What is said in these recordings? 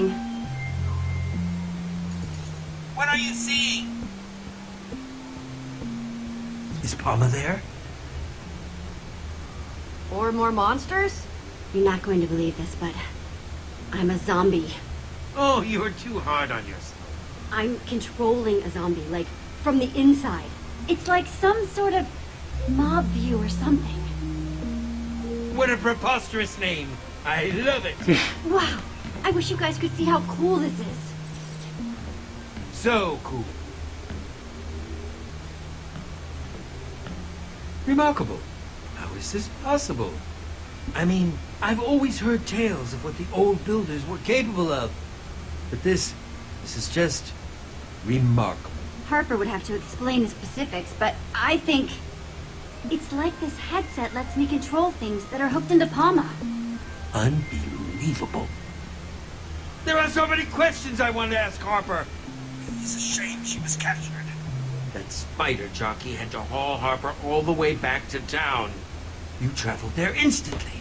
nothing. What are you seeing? Is PAMA there? Or more monsters? You're not going to believe this, but I'm a zombie. Oh, you're too hard on yourself. I'm controlling a zombie, like, from the inside. It's like some sort of mob view or something. What a preposterous name. I love it. Wow! I wish you guys could see how cool this is. so cool. Remarkable. How is this possible? I mean, I've always heard tales of what the old builders were capable of. But this, this is just remarkable. Harper would have to explain the specifics, but I think it's like this headset lets me control things that are hooked into PAMA. Unbelievable. There are so many questions I want to ask Harper. It's a shame she was captured. That spider jockey had to haul Harper all the way back to town. You traveled there instantly.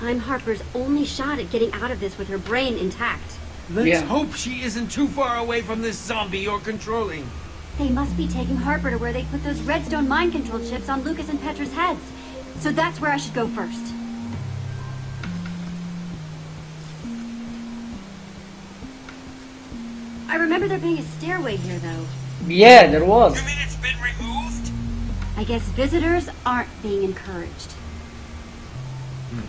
I'm Harper's only shot at getting out of this with her brain intact. Let's Yeah. hope she isn't too far away from this zombie you're controlling. They must be taking Harper to where they put those redstone mind control chips on Lukas and Petra's heads. So that's where I should go first. I remember there being a stairway here, though. Yeah, there was. You mean it's been removed? I guess visitors aren't being encouraged. Hmm.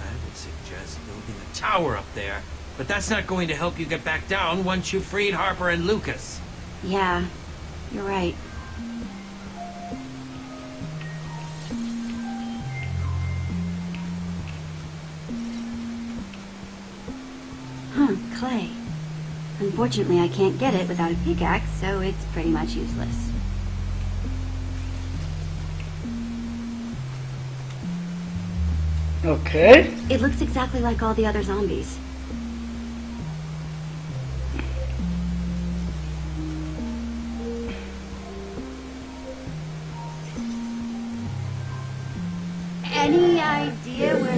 I would suggest building a tower up there, but that's not going to help you get back down once you've freed Harper and Lukas. Yeah, you're right. Huh, clay. Unfortunately, I can't get it without a pickaxe, so it's pretty much useless. Okay. It looks exactly like all the other zombies. Any idea where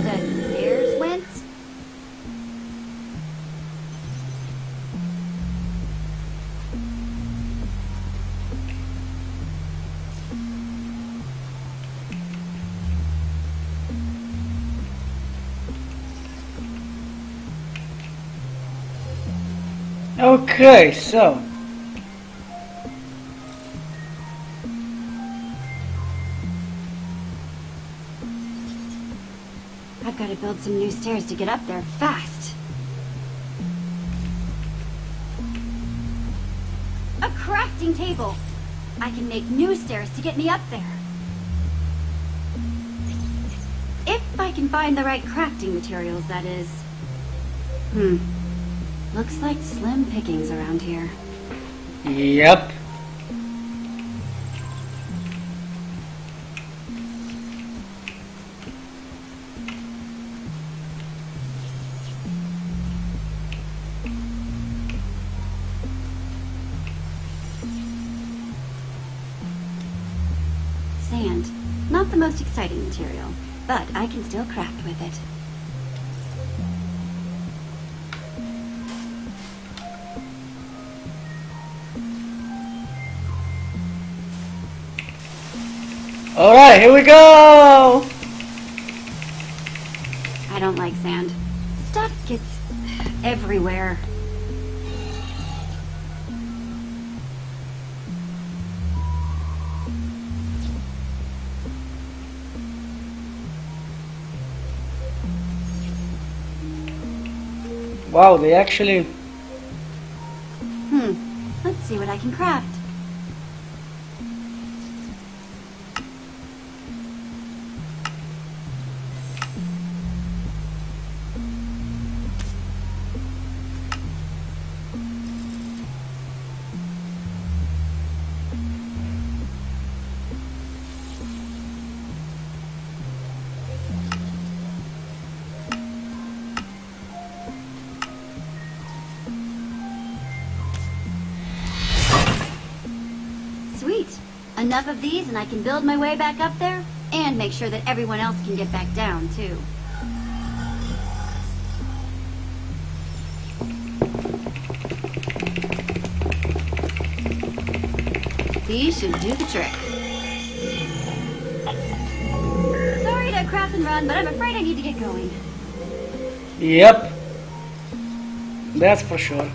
Okay, so. I've got to build some new stairs to get up there fast. A crafting table! I can make new stairs to get me up there. If I can find the right crafting materials, that is. Hmm. Looks like slim pickings around here. Yep. Sand. Not the most exciting material, but I can still craft with it. Alright, here we go! I don't like sand. Stuff gets everywhere. Wow, they actually. Hmm. Let's see what I can craft. enough of these and I can build my way back up there, and make sure that everyone else can get back down, too. These should do the trick. Sorry to crap and run, but I'm afraid I need to get going. Yep. That's for sure.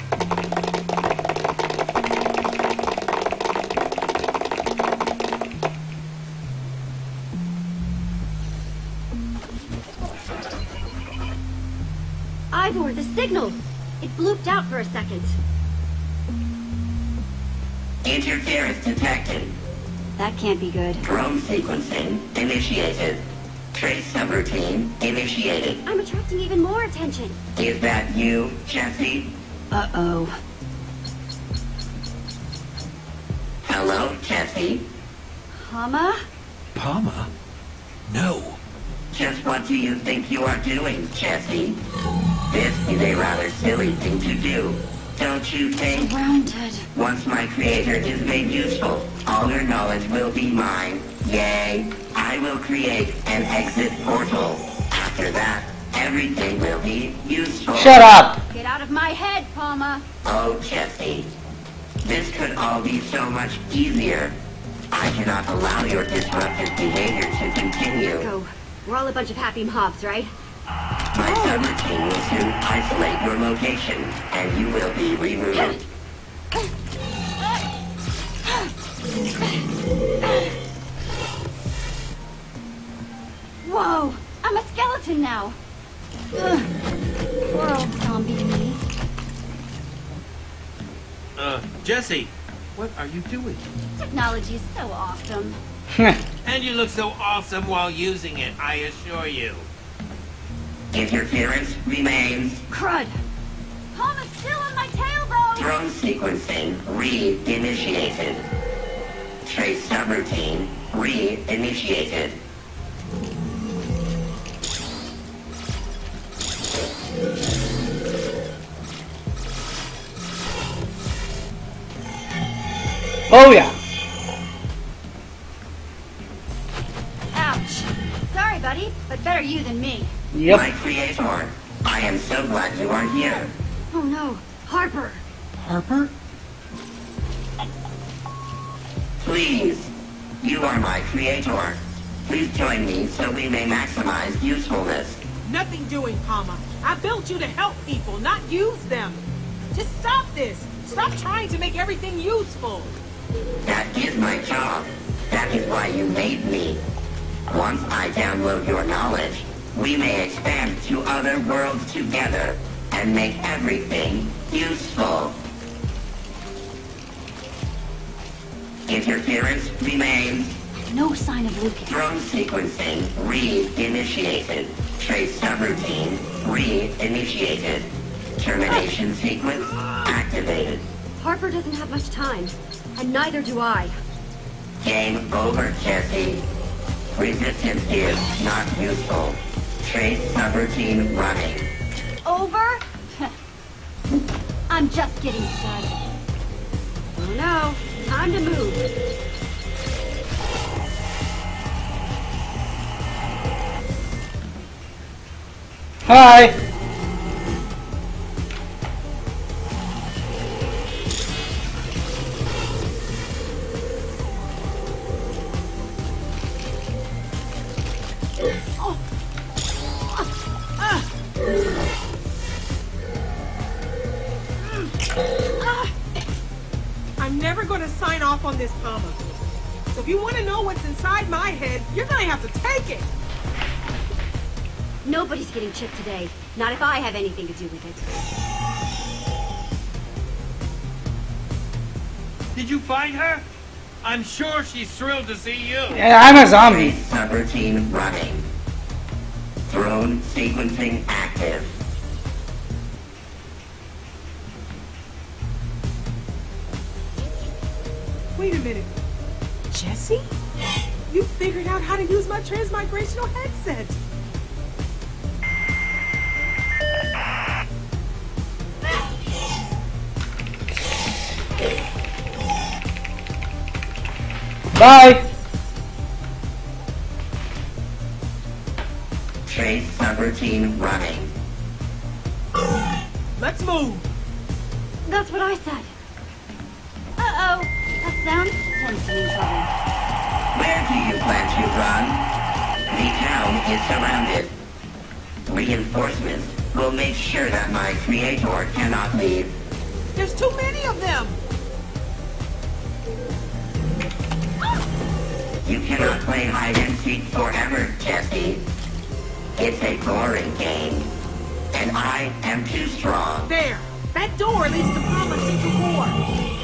Signal! It blooped out for a second. Interference detected. That can't be good. Drone sequencing initiated. Trace subroutine initiated. I'm attracting even more attention. Is that you, Jesse? Uh-oh. Hello, Jesse? Hama? PAMA? No. Just what do you think you are doing, Jesse? This is a rather silly thing to do. Don't you think? Surrounded. Once my creator is made useful, all her knowledge will be mine. Yay! I will create an exit portal. After that, everything will be useful. Shut up! Get out of my head, PAMA. Oh, Jesse. This could all be so much easier. I cannot allow your disruptive behavior to continue. Go. We're all a bunch of happy mobs, right? My subroutine will soon isolate your location, and you will be removed. Whoa! I'm a skeleton now! Ugh. Poor old zombie me. Uh, Jesse, what are you doing? Technology is so awesome. And you look so awesome while using it, I assure you. Interference remains. Crud! PAMA's still on my tail, though! Drone sequencing re-initiated. Trace subroutine re-initiated. Oh yeah. Ouch! Sorry, buddy, but better you than me. My creator, I am so glad you are here. Oh no, Harper! Harper? Please, you are my creator. Please join me so we may maximize usefulness. Nothing doing, PAMA. I built you to help people, not use them. Just stop this. Stop trying to make everything useful. That is my job. That is why you made me. Once I download your knowledge, we may expand to other worlds together and make everything useful. Interference remains. No sign of Lukas. Drone sequencing re-initiated. Trace subroutine re-initiated. Termination sequence activated. Harper doesn't have much time, and neither do I. Game over, Jesse. Resistance is not useful. Trace subroutine running. Over? I'm just getting started. Oh no, time to move. Hi. So if you want to know what's inside my head, you're going to have to take it. Nobody's getting chipped today. Not if I have anything to do with it. Did you find her? I'm sure she's thrilled to see you. Yeah, I'm a zombie. Trace subroutine running. Drone sequencing active. Wait a minute. Jesse? You figured out how to use my transmigrational headset. Bye. Trace subroutine running. Let's move. That's what I said. Uh-oh, that's sound tends to trouble. Where do you plan to run? The town is surrounded. Reinforcements will make sure that my creator cannot leave. There's too many of them. You cannot play hide and seek forever, Jesse. It's a boring game. And I am too strong. There. That door leads to PAMA's central core.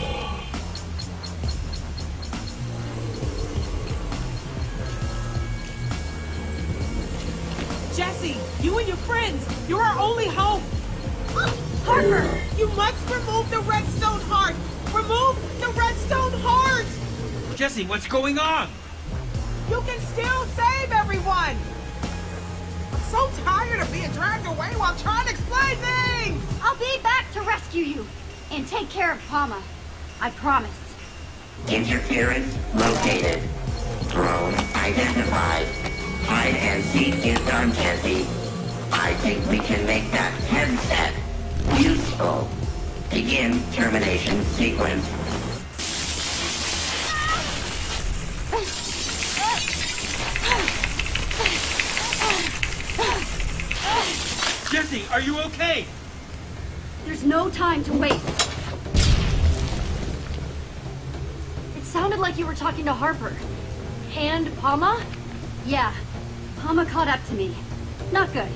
And your friends, you're our only hope. Harper, you must remove the redstone heart. Remove the redstone heart. Jesse, what's going on? You can still save everyone. I'm so tired of being dragged away while trying to explain things. I'll be back to rescue you and take care of PAMA. I promise. Interference located. Drone identified. Hide and seek is done, Jesse. I think we can make that headset useful. Begin termination sequence. Jesse, are you okay? There's no time to waste. It sounded like you were talking to Harper. And PAMA? Yeah, PAMA caught up to me. Not good.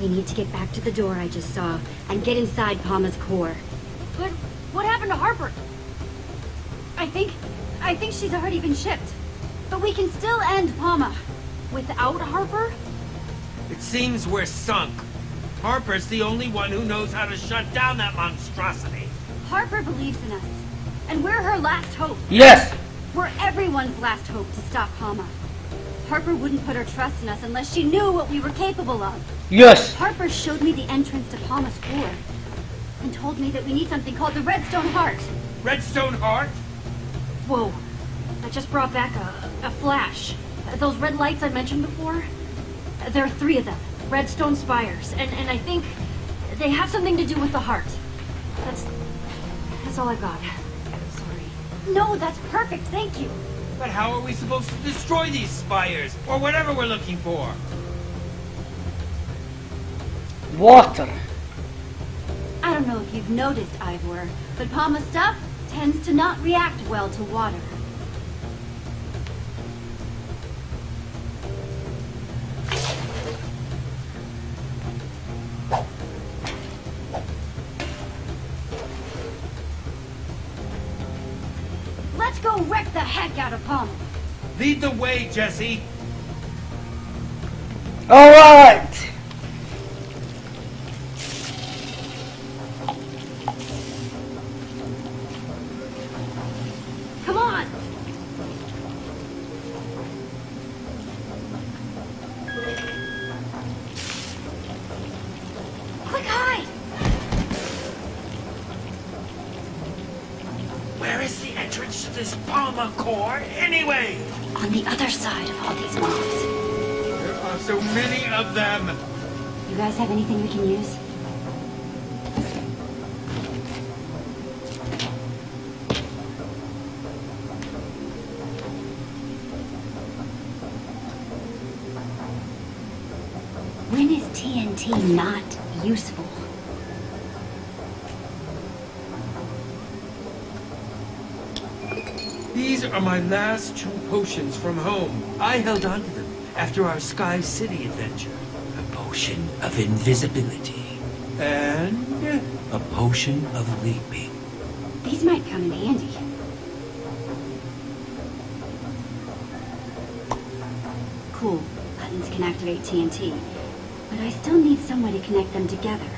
We need to get back to the door I just saw and get inside PAMA's core. But what happened to Harper? I think... I think she's already been shipped. But we can still end PAMA. Without Harper? It seems we're sunk. Harper's the only one who knows how to shut down that monstrosity. Harper believes in us. And we're her last hope. Yes. We're everyone's last hope to stop PAMA. Harper wouldn't put her trust in us unless she knew what we were capable of. Yes. Harper showed me the entrance to PAMA's core and told me that we need something called the Redstone Heart. Redstone Heart? Whoa, that just brought back a, a flash. Uh, Those red lights I mentioned before, there are three of them. Redstone spires, and, and I think they have something to do with the heart. That's, that's all I got. Sorry. No, that's perfect, thank you. But how are we supposed to destroy these spires? Or whatever we're looking for? Water. I don't know if you've noticed, Ivor, but PAMA stuff tends to not react well to water. Lead the way, Jesse. All You guys have anything we can use? When is TNT not useful? These are my last two potions from home. I held on to them after our Sky City adventure. A potion of invisibility. And a potion of leaping. These might come in handy. Cool. Buttons can activate TNT. But I still need some way to connect them together.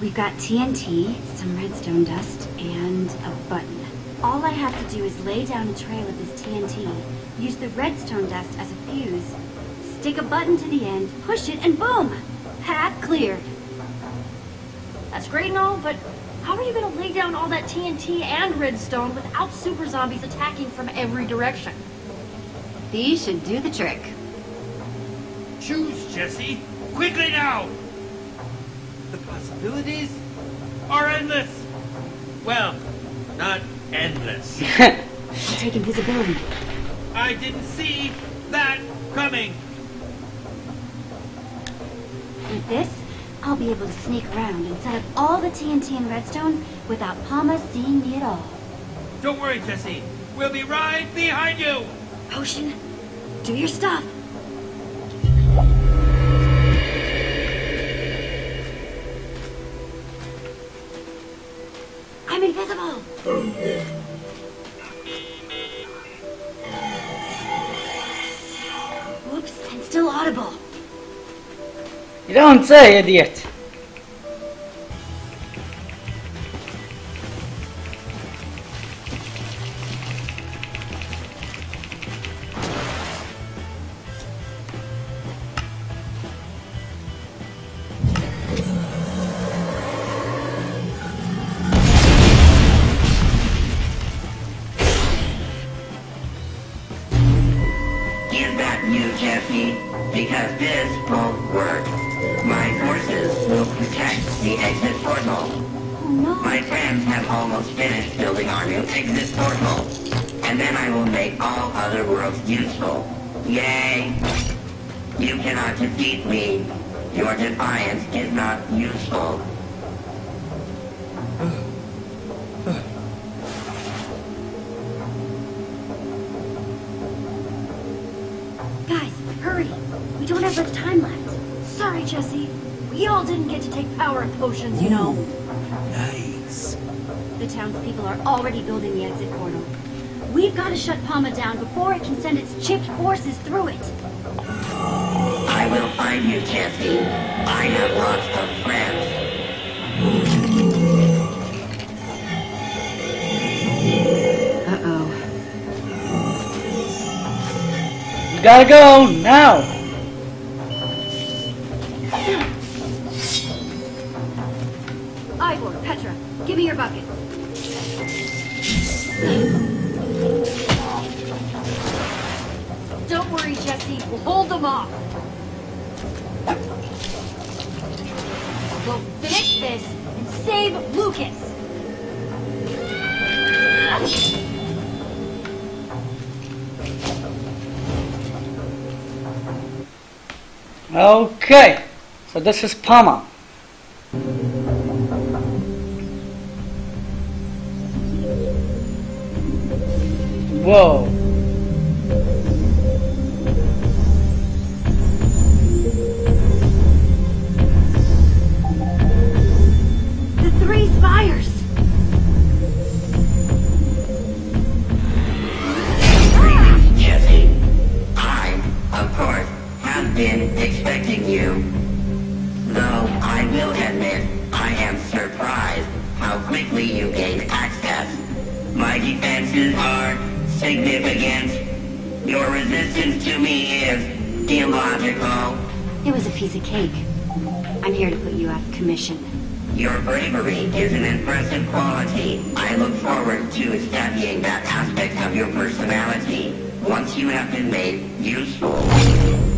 We've got TNT, some redstone dust, and a button. All I have to do is lay down a trail of this TNT, use the redstone dust as a fuse, stick a button to the end, push it, and boom! Path cleared. That's great and all, but how are you gonna lay down all that TNT and redstone without super zombies attacking from every direction? These should do the trick. Choose, Jesse. Quickly now. The possibilities are endless. Well, not endless. I'll take invisibility. I didn't see that coming. With this, I'll be able to sneak around and set up all the TNT and redstone without PAMA seeing me at all. Don't worry, Jesse. We'll be right behind you. Potion, do your stuff. Don't say, idiot. Already building the exit portal. We've got to shut PAMA down before it can send its chipped forces through it. I will find you, Jesse. I have lots of friends. Uh-oh. You gotta go now. Okay. So this is PAMA. Whoa. Been expecting you. Though I will admit, I am surprised how quickly you gained access. My defenses are significant. Your resistance to me is illogical. It was a piece of cake. I'm here to put you out of commission. Your bravery is an impressive quality. I look forward to studying that aspect of your personality once you have been made useful.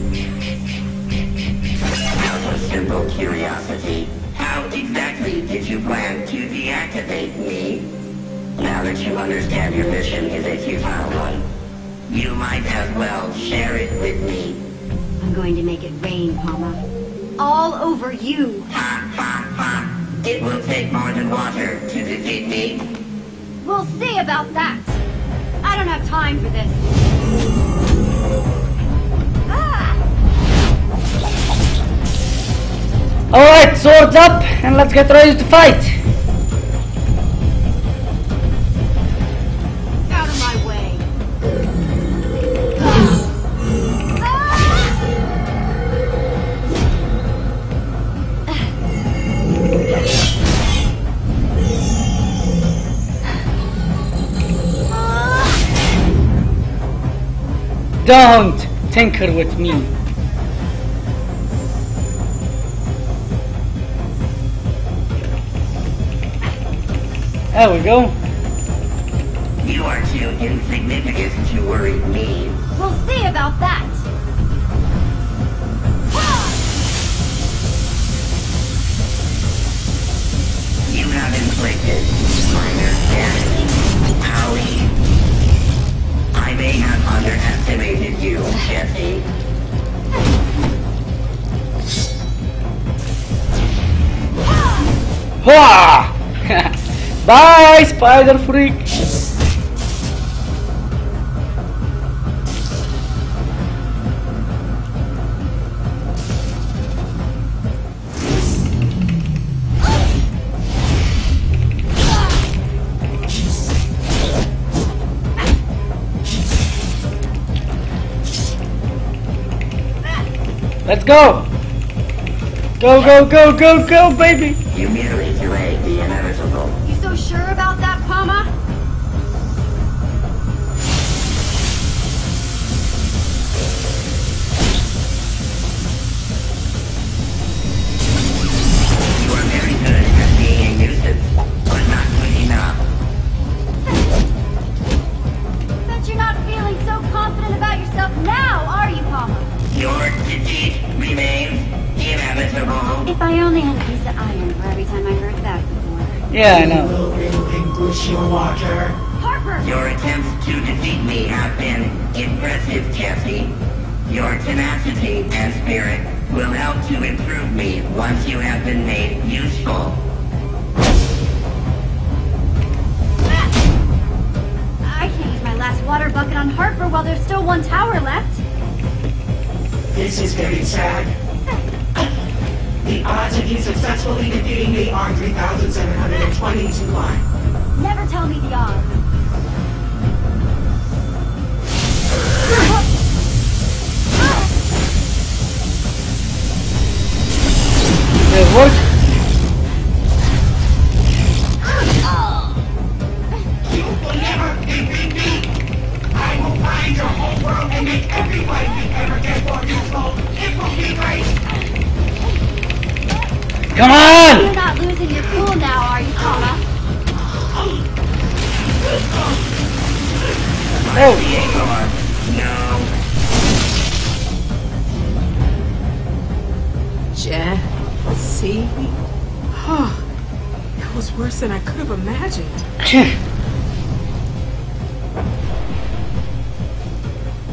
Simple curiosity, how exactly did you plan to deactivate me? Now that you understand your mission is a futile one, you might as well share it with me. I'm going to make it rain, PAMA. All over you. Ha ha ha! It will take more than water to defeat me. We'll see about that. I don't have time for this. Alright, swords up and let's get ready to fight. Out of my way. Don't tinker with me. There we go. You are too insignificant to worry me. We'll see about that. You have inflicted minor damage. Howie, I may have underestimated you, Jesse. Ha! Bye, Spider Freak! Let's go! Go, go, go, go, go, baby! You the tower left. This is very sad. The odds of you successfully defeating me are 3,720 to 1. Never tell me the odds. Yeah, what? Come on! You're not losing your cool now, are you, PAMA? Oh, Igor, no. Jesse? Oh, that was worse than I could have imagined.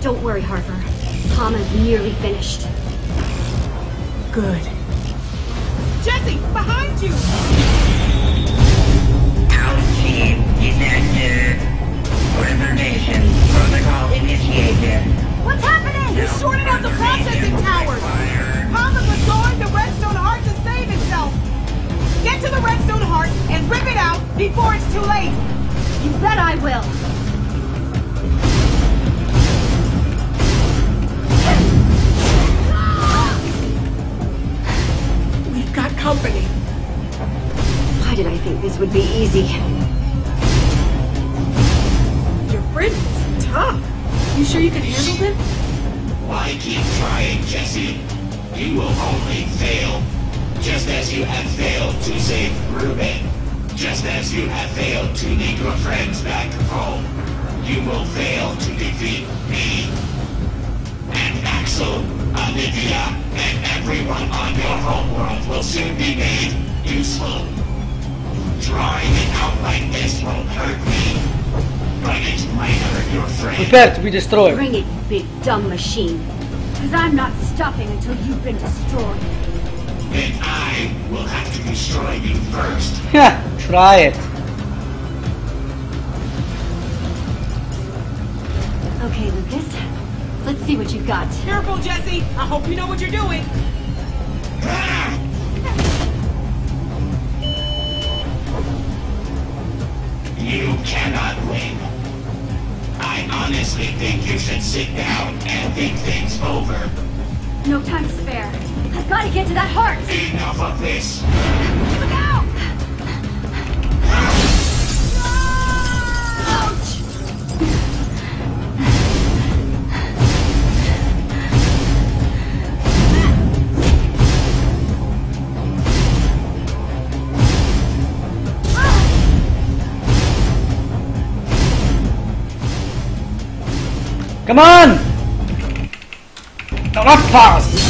Don't worry, Harper. PAMA's nearly finished. Good. You! Destroyed. Bring it, big dumb machine. Because I'm not stopping until you've been destroyed. Then I will have to destroy you first. Yeah, try it. Okay, Lukas. Let's see what you've got. Careful, Jesse. I hope you know what you're doing. You cannot win. I honestly think you should sit down and think things over. No time to spare. I've got to get to that heart. Enough of this. Come on! No, not fast!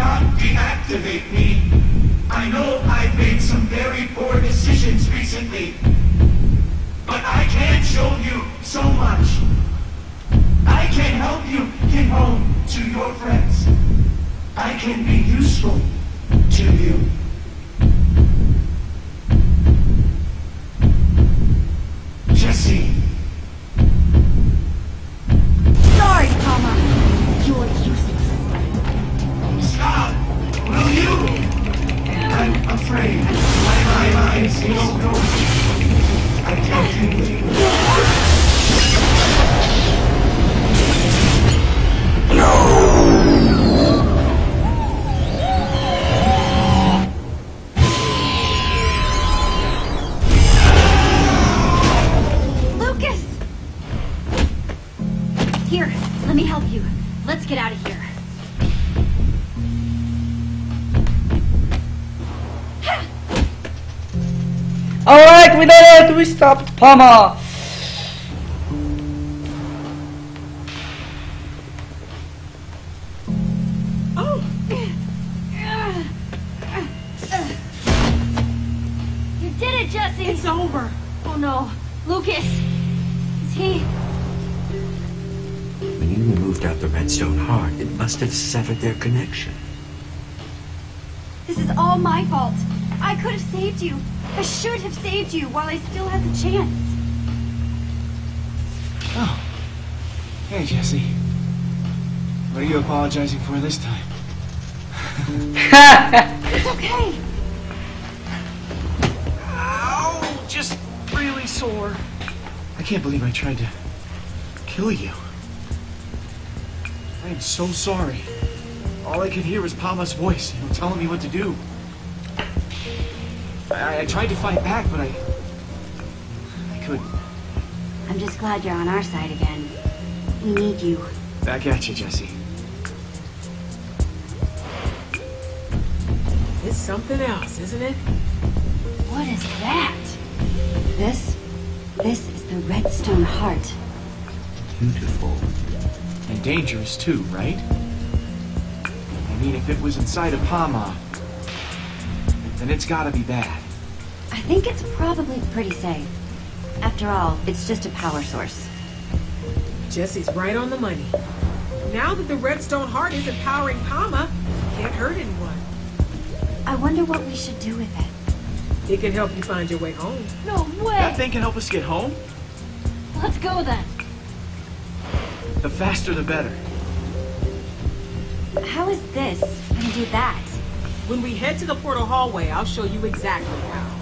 Not deactivate me. I know I've made some very poor decisions recently, but I can show you so much. I can help you get home to your friends. I can be useful to you. Alright, we! We stopped PAMA! Oh, You did it, Jesse! it's over. Oh no. Lukas! Is he... When you removed out the redstone heart, it must have severed their connection. This is all my fault. I could have saved you. I should have saved you while I still had the chance. Oh. Hey, Jesse. What are you apologizing for this time? It's okay. Ow! Just really sore. I can't believe I tried to kill you. I am so sorry. All I could hear was PAMA's voice, you know, telling me what to do. I, I tried to fight back, but I... I couldn't. I'm just glad you're on our side again. We need you. Back at you, Jesse. It's something else, isn't it? What is that? This? This is the Redstone Heart. Beautiful. And dangerous too, right? I mean, if it was inside of PAMA, then it's gotta be bad. I think it's probably pretty safe. After all, it's just a power source. Jesse's right on the money. Now that the Redstone Heart isn't powering it can't hurt anyone. I wonder what we should do with it. It can help you find your way home. No way! That thing can help us get home? Let's go then. The faster the better. How is this gonna do that? When we head to the portal hallway, I'll show you exactly how.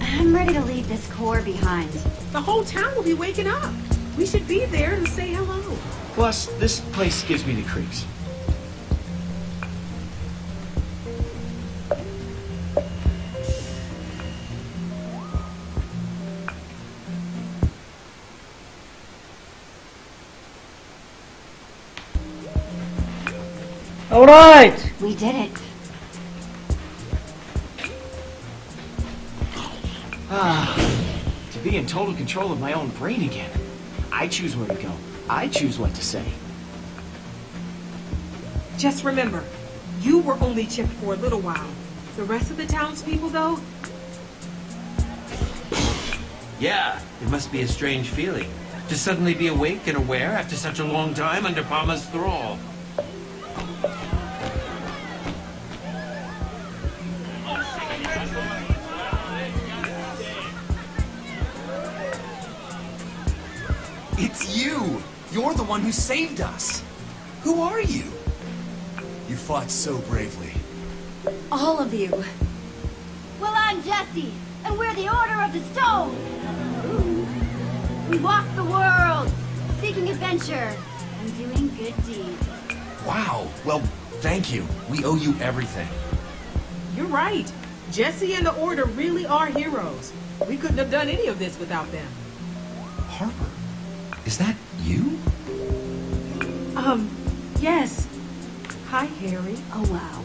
I'm ready to leave this core behind. The whole town will be waking up. We should be there to say hello. Plus, this place gives me the creeps. Alright! We did it. Ah. to be in total control of my own brain again. I choose where to go. I choose what to say. Just remember, you were only chipped for a little while. The rest of the townspeople, though, Yeah, it must be a strange feeling. To suddenly be awake and aware after such a long time under PAMA's thrall. Who saved us. Who are you? You fought so bravely. All of you. Well, I'm Jesse, and we're the Order of the Stone. We walk the world, seeking adventure and doing good deeds. Wow. Well, thank you. We owe you everything. You're right. Jesse and the Order really are heroes. We couldn't have done any of this without them. Harper, is that you? Um, yes. Hi, Harry. Oh, wow.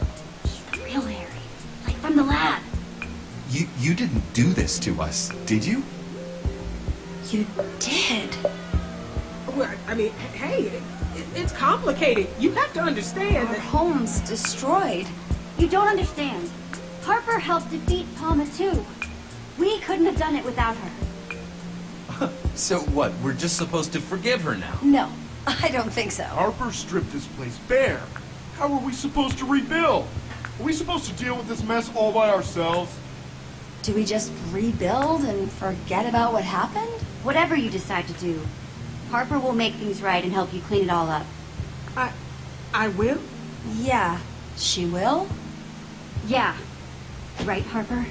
Real Harry. Like from the lab. You you didn't do this to us, did you? You did. Well, I mean, hey, it, it's complicated. You have to understand Our that... home's destroyed. You don't understand. Harper helped defeat PAMA too. We couldn't have done it without her. So what? We're just supposed to forgive her now. No, I don't think so. Harper stripped this place bare. How are we supposed to rebuild? Are we supposed to deal with this mess all by ourselves? Do we just rebuild and forget about what happened? Whatever you decide to do, Harper will make things right and help you clean it all up. I, I will? Yeah, she will? Yeah. Right, Harper?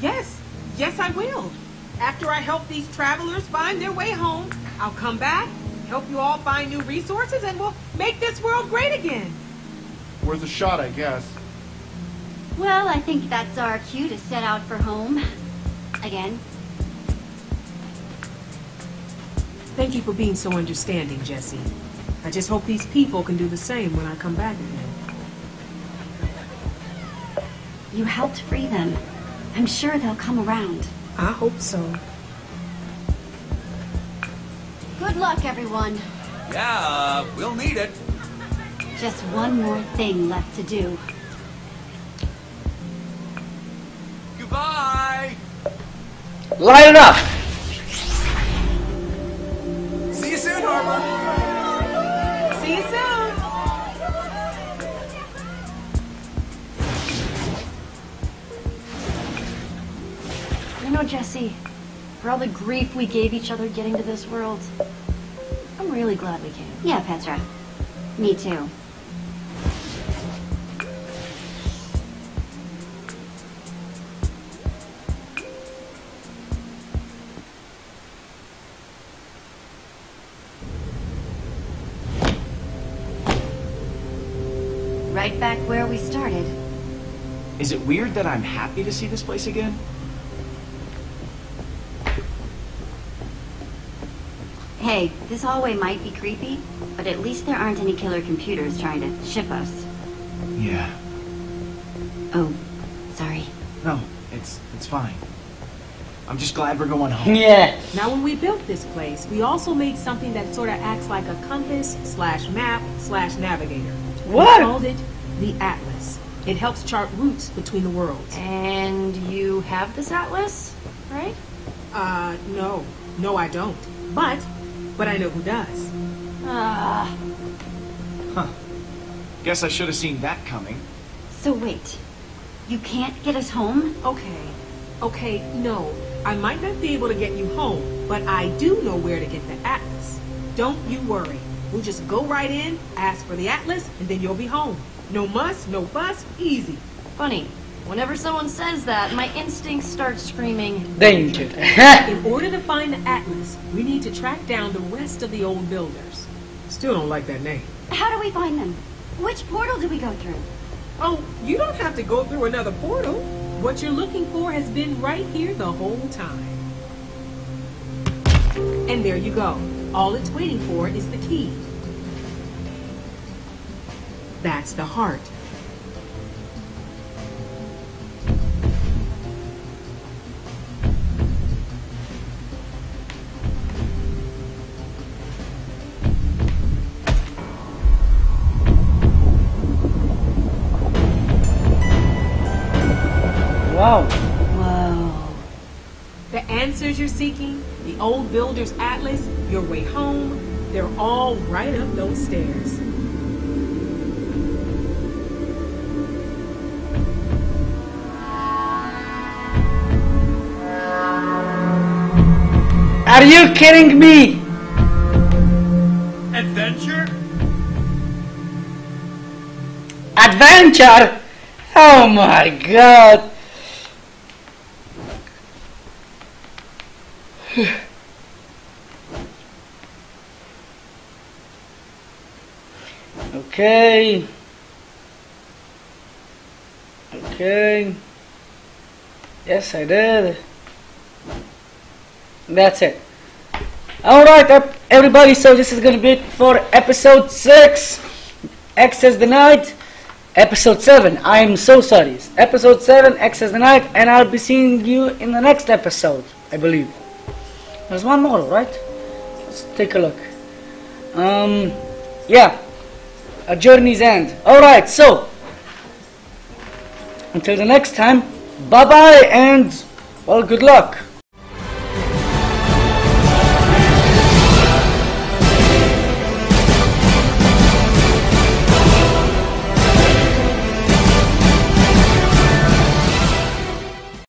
Yes. Yes, I will. After I help these travelers find their way home, I'll come back, help you all find new resources, and we'll make this world great again. Worth a shot, I guess. Well, I think that's our cue to set out for home. Again. Thank you for being so understanding, Jesse. I just hope these people can do the same when I come back again. You helped free them. I'm sure they'll come around. I hope so. Good luck, everyone. Yeah, uh, we'll need it. Just one more thing left to do. Goodbye. Light it up! See you soon, Harper. See you soon! You know, Jesse, for all the grief we gave each other getting to this world, I'm really glad we came. Yeah, Petra. Me too. Right back where we started. Is it weird that I'm happy to see this place again? Hey, this hallway might be creepy, but at least there aren't any killer computers trying to ship us. Yeah. Oh, sorry. No, it's it's fine. I'm just glad we're going home. Yeah. Now, when we built this place, we also made something that sort of acts like a compass slash map slash navigator. What? We called it the Atlas. It helps chart routes between the worlds. And you have this atlas, right? Uh, no. No, I don't. But, but I know who does. Ah. Huh. Guess I should have seen that coming. so wait. You can't get us home? Okay. Okay, no. I might not be able to get you home, but I do know where to get the Atlas. Don't you worry. We'll just go right in, ask for the Atlas, and then you'll be home. No muss, no fuss, easy. Funny. Whenever someone says that, my instincts start screaming. Danger. In order to find the Atlas, we need to track down the rest of the old builders. Still don't like that name. How do we find them? Which portal do we go through? Oh, you don't have to go through another portal. What you're looking for has been right here the whole time. And there you go. All it's waiting for is the key. That's the heart. Seeking, the Old Builder's Atlas, Your Way Home, they're all right up those stairs. Are you kidding me? Adventure? Adventure? Oh my god! Okay. Okay. Yes, I did. That's it. Alright, everybody, so this is gonna be it for episode 6 Access Denied. Episode 7, I am so sorry. Episode 7, Access Denied, and I'll be seeing you in the next episode, I believe. There's one more, right? Let's take a look. Um, yeah. A Journey's End. Alright, so. Until the next time, bye bye and, well, good luck.